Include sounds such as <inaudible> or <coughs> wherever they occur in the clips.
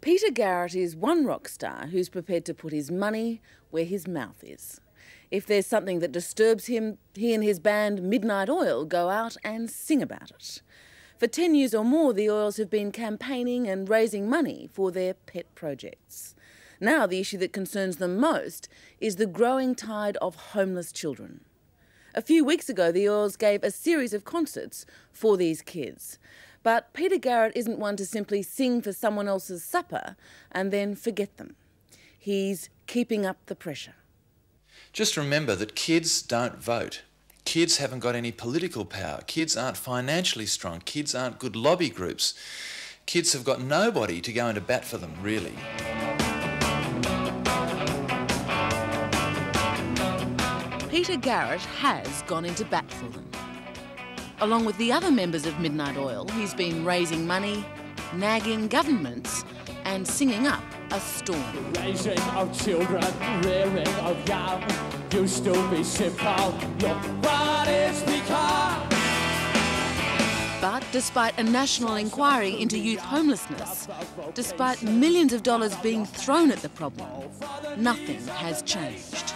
Peter Garrett is one rock star who's prepared to put his money where his mouth is. If there's something that disturbs him, he and his band Midnight Oil go out and sing about it. For 10 years or more, the Oils have been campaigning and raising money for their pet projects. Now, the issue that concerns them most is the growing tide of homeless children. A few weeks ago, the Oils gave a series of concerts for these kids. But Peter Garrett isn't one to simply sing for someone else's supper and then forget them. He's keeping up the pressure. Just remember that kids don't vote. Kids haven't got any political power. Kids aren't financially strong. Kids aren't good lobby groups. Kids have got nobody to go into bat for them, really. Peter Garrett has gone into bat for them. Along with the other members of Midnight Oil, he's been raising money, nagging governments, and singing up a storm. Raising of children, rearing of young, used to be simple. Look what it's become. But despite a national inquiry into youth homelessness, despite millions of dollars being thrown at the problem, nothing has changed.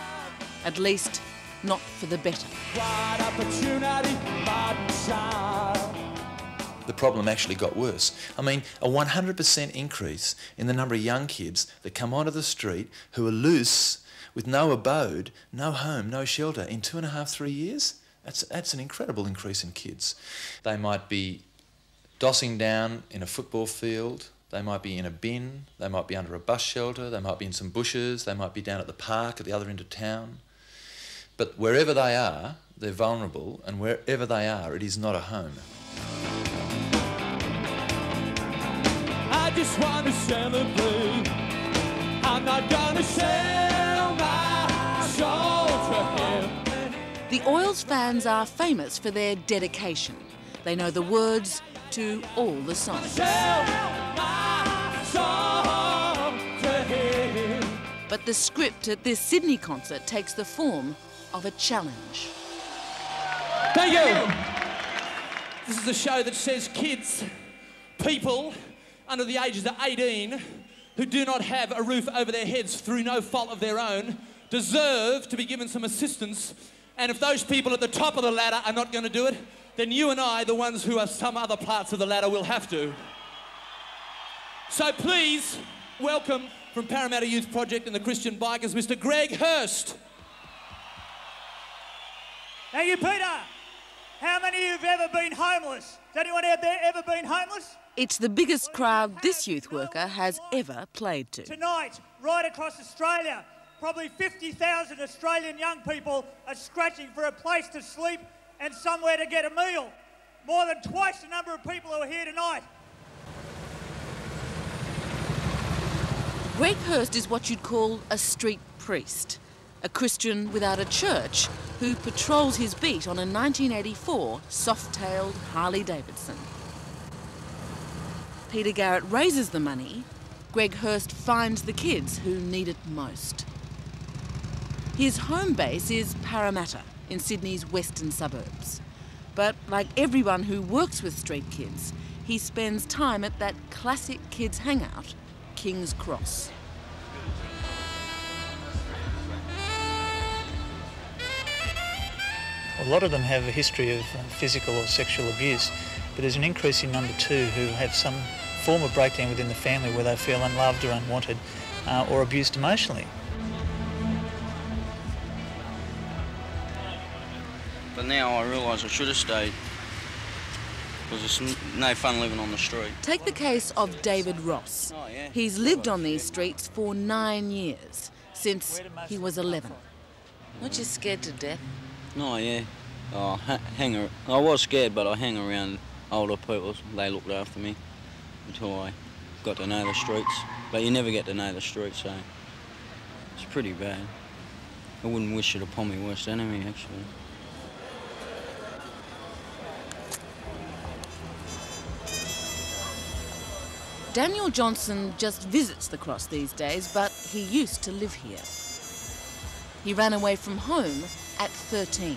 At least, not for the better. Opportunity, but child. The problem actually got worse. I mean, a 100% increase in the number of young kids that come onto the street who are loose with no abode, no home, no shelter in two and a half, three years. That's, that's an incredible increase in kids. They might be dossing down in a football field, they might be in a bin, they might be under a bus shelter, they might be in some bushes, they might be down at the park at the other end of town. But wherever they are, they're vulnerable, and wherever they are, it is not a home. I just want to celebrate. I'm not gonna sell my soul to him. The Oils fans are famous for their dedication. They know the words to all the songs. Sell my soul to him. But the script at this Sydney concert takes the form of a challenge. Thank you. This is a show that says kids, people under the ages of 18 who do not have a roof over their heads through no fault of their own deserve to be given some assistance. And if those people at the top of the ladder are not going to do it, then you and I, the ones who are some other parts of the ladder, will have to. So please welcome from Parramatta Youth Project and the Christian Bikers, Mr. Greg Hurst. Thank you, Peter. How many of you have ever been homeless? Has anyone out there ever been homeless? It's the biggest crowd this youth worker has ever played to. Tonight, right across Australia, probably 50,000 Australian young people are scratching for a place to sleep and somewhere to get a meal. More than twice the number of people who are here tonight. Greg Hurst is what you'd call a street priest, a Christian without a church who patrols his beat on a 1984 soft-tailed Harley Davidson. Peter Garrett raises the money, Greg Hurst finds the kids who need it most. His home base is Parramatta in Sydney's western suburbs. But like everyone who works with street kids, he spends time at that classic kids hangout, King's Cross. A lot of them have a history of uh, physical or sexual abuse, but there's an increase in number two who have some form of breakdown within the family where they feel unloved or unwanted uh, or abused emotionally. But now I realise I should have stayed. Because it's no fun living on the street. Take the case of David Ross. Oh, yeah. He's lived on these streets for nine years, since he was 11. Weren't you scared to death? Oh, yeah. Oh, ha- hang I was scared, but I hang around older people. They looked after me until I got to know the streets. But you never get to know the streets, so it's pretty bad. I wouldn't wish it upon my worst enemy, actually. Daniel Johnson just visits the cross these days, but he used to live here. He ran away from home at 13.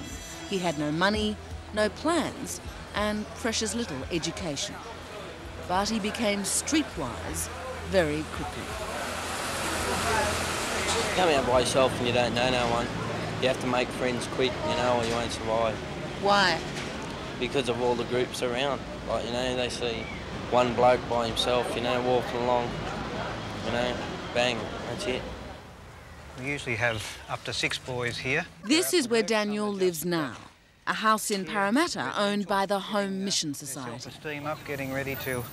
He had no money, no plans, and precious little education. But he became streetwise very quickly. Come out by yourself and you don't know no one. You have to make friends quick, you know, or you won't survive. Why? Because of all the groups around. Like, you know, they see one bloke by himself, you know, walking along, you know, bang, that's it. We usually have up to six boys here. This is where Daniel lives now, a house in Parramatta owned by the Home Mission Society. Steam up, getting ready to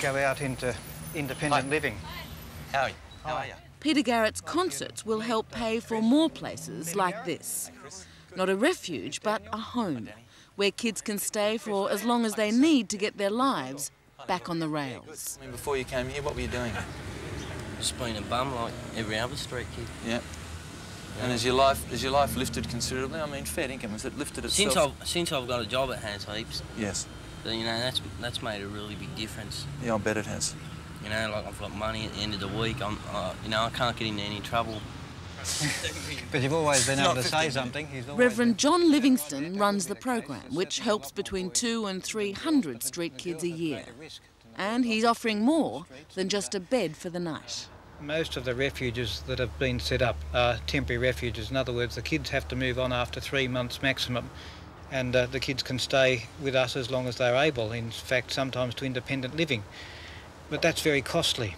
go out into independent living. How are you? How are you? Peter Garrett's concerts will help pay for more places like this. Not a refuge, but a home, where kids can stay for as long as they need to get their lives back on the rails. I mean, before you came here, what were you doing? Just being a bum like every other street kid. Yeah. And has your life has your life lifted considerably? I mean, fair income has it lifted itself? Since I've since I've got a job, it has heaps. yes. But, you know, that's that's made a really big difference. Yeah, I bet it has. You know, like I've got money at the end of the week. I'm, uh, you know, I can't get into any trouble. <laughs> But you've always been able to say something. He's Reverend John Livingston runs the program, which helps between two and three hundred street kids a year. And he's offering more than just a bed for the night. Most of the refuges that have been set up are temporary refuges. In other words, the kids have to move on after three months maximum, and uh, the kids can stay with us as long as they're able. In fact, sometimes to independent living. But that's very costly.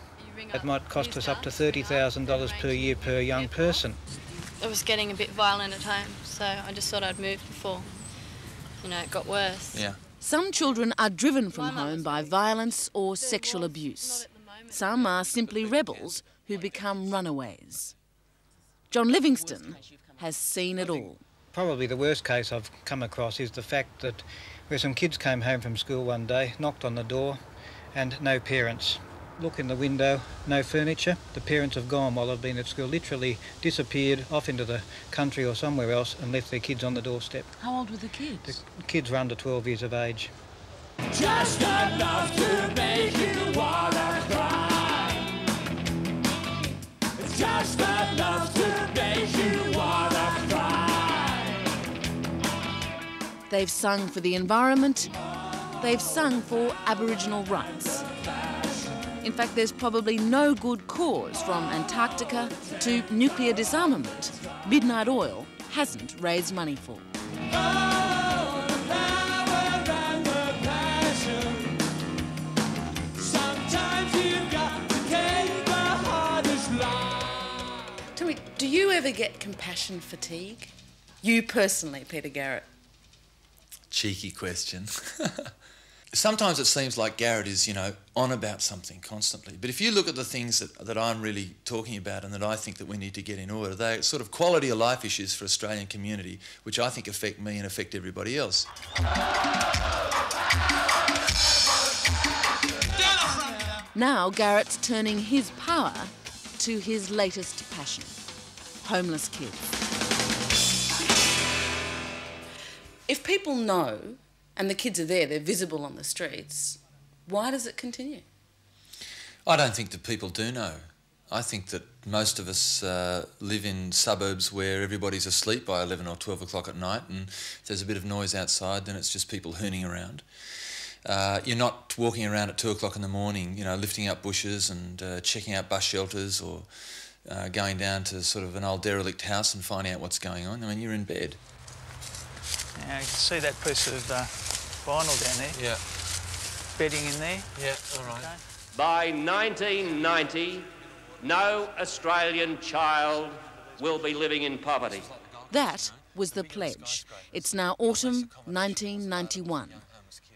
It might cost us up to $30,000 per year per young person. It was getting a bit violent at home, so I just thought I'd move before, you know, it got worse. Yeah. Some children are driven from home by violence or sexual abuse. Some are simply rebels who become runaways. John Livingston has seen it all. Probably the worst case I've come across is the fact that where some kids came home from school one day, knocked on the door, and no parents. Look in the window, no furniture. The parents have gone while they've been at school, literally disappeared off into the country or somewhere else and left their kids on the doorstep. How old were the kids? The kids were under 12 years of age. Just enough to make you wanna cry. It's just enough to make you wanna cry. They've sung for the environment, they've sung for Aboriginal rights. In fact, there's probably no good cause from Antarctica to nuclear disarmament Midnight Oil hasn't raised money for. Sometimes you've got to take the hardest line. Tell me, do you ever get compassion fatigue? You personally, Peter Garrett. Cheeky question. <laughs> Sometimes it seems like Garrett is, you know, on about something constantly. But if you look at the things that, that I'm really talking about and that I think that we need to get in order, they're sort of quality of life issues for Australian community, which I think affect me and affect everybody else. Now Garrett's turning his power to his latest passion homeless kids. If people know and the kids are there, they're visible on the streets, why does it continue? I don't think that people do know. I think that most of us uh, live in suburbs where everybody's asleep by 11 or 12 o'clock at night, and if there's a bit of noise outside, then it's just people hooning around. Uh, you're not walking around at 2 o'clock in the morning, you know, lifting up bushes and uh, checking out bus shelters or uh, going down to sort of an old derelict house and finding out what's going on. I mean, you're in bed. Now you can see that piece of uh, vinyl down there, Yeah, bedding in there. yeah, all right. By 1990, no Australian child will be living in poverty. That was the pledge. It's now autumn 1991.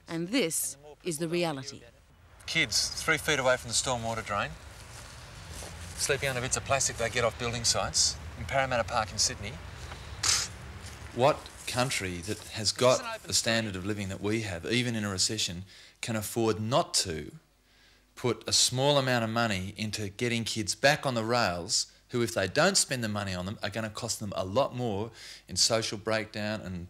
And this is the reality. Kids three feet away from the stormwater drain, sleeping under bits of plastic they get off building sites in Parramatta Park in Sydney. What country that has got the standard of living that we have, even in a recession, can afford not to put a small amount of money into getting kids back on the rails who, if they don't spend the money on them, are going to cost them a lot more in social breakdown and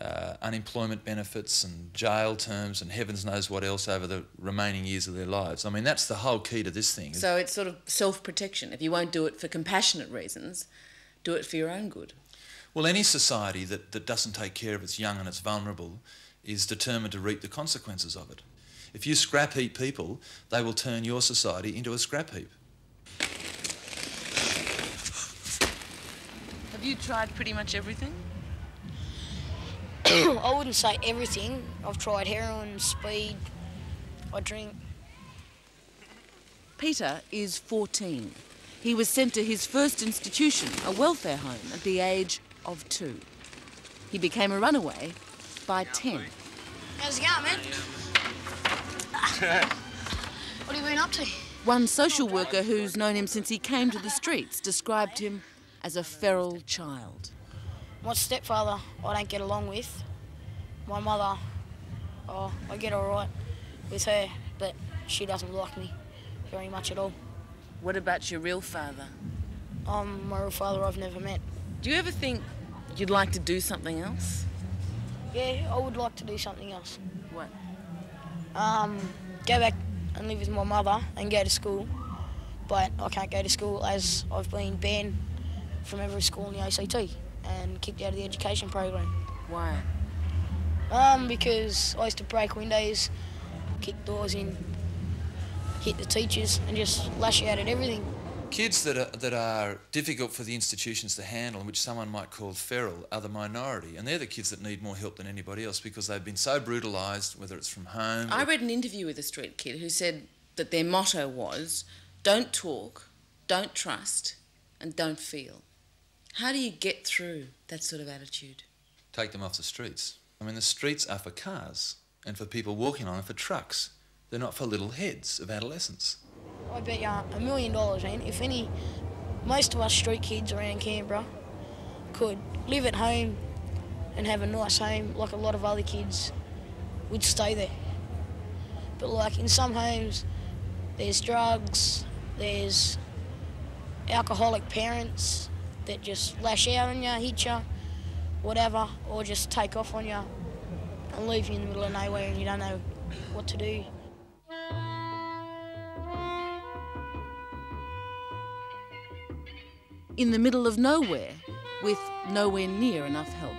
uh, unemployment benefits and jail terms and heavens knows what else over the remaining years of their lives. I mean, that's the whole key to this thing. So it's sort of self protection. If you won't do it for compassionate reasons, do it for your own good. Well, any society that, that doesn't take care of its young and its vulnerable is determined to reap the consequences of it. If you scrap heap people, they will turn your society into a scrap heap. Have you tried pretty much everything? <coughs> I wouldn't say everything. I've tried heroin, speed, I drink. Peter is 14. He was sent to his first institution, a welfare home, at the age of two. He became a runaway by 10. How's it going, man? what have you been up to? One social worker who's known him since he came to the streets described him as a feral child. My stepfather, I don't get along with. My mother, oh, I get alright with her, but she doesn't like me very much at all. What about your real father? Um, my real father I've never met. Do you ever think you'd like to do something else? Yeah, I would like to do something else. What? Um, go back and live with my mother and go to school, but I can't go to school as I've been banned from every school in the ACT and kicked out of the education program. Why? Um, because I used to break windows, kick doors in, hit the teachers, and just lash out at everything. Kids that are, that are difficult for the institutions to handle and which someone might call feral are the minority. And they're the kids that need more help than anybody else because they've been so brutalised, whether it's from home. I read an interview with a street kid who said that their motto was don't talk, don't trust, and don't feel. How do you get through that sort of attitude? Take them off the streets. I mean, the streets are for cars and for people walking on them for trucks. They're not for little heads of adolescents. I bet you a million dollars, man. If any, most of us street kids around Canberra could live at home and have a nice home like a lot of other kids would stay there. But like in some homes, there's drugs, there's alcoholic parents that just lash out on you, hit you, whatever, or just take off on you and leave you in the middle of nowhere and you don't know what to do. In the middle of nowhere, with nowhere near enough help.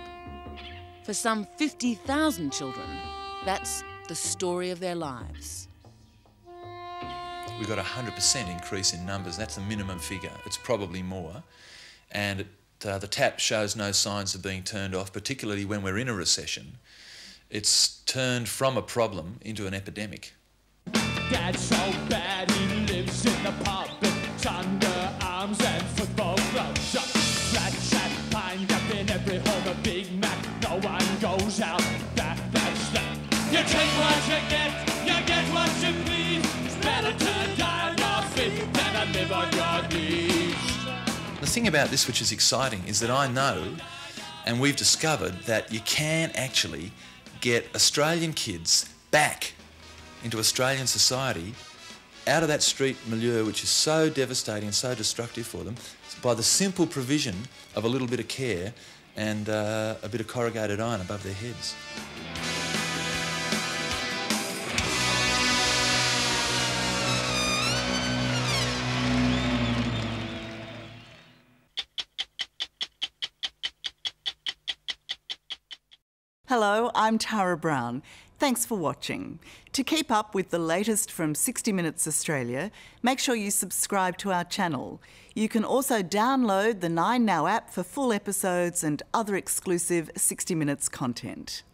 For some 50,000 children, that's the story of their lives. We've got a 100% increase in numbers. That's the minimum figure. It's probably more. And it, uh, the tap shows no signs of being turned off, particularly when we're in a recession. It's turned from a problem into an epidemic. Dad's so bad he lives in the pub The thing about this which is exciting is that I know and we've discovered that you can actually get Australian kids back into Australian society out of that street milieu which is so devastating and so destructive for them by the simple provision of a little bit of care and uh, a bit of corrugated iron above their heads. Hello, I'm Tara Brown. Thanks for watching. To keep up with the latest from 60 Minutes Australia, make sure you subscribe to our channel. You can also download the 9Now app for full episodes and other exclusive 60 Minutes content.